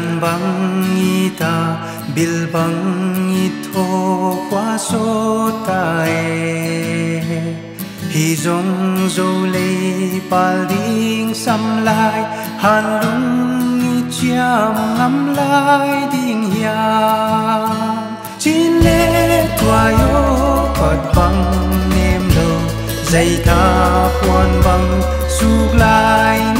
chan bang ita bil bang itho qua so tae hi zong zo le pal ding sam lai, han lung ni chiam ngam lai ding ya chin le tua yo pat bang nem lo, dây ta quan bang suk lai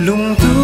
龙都。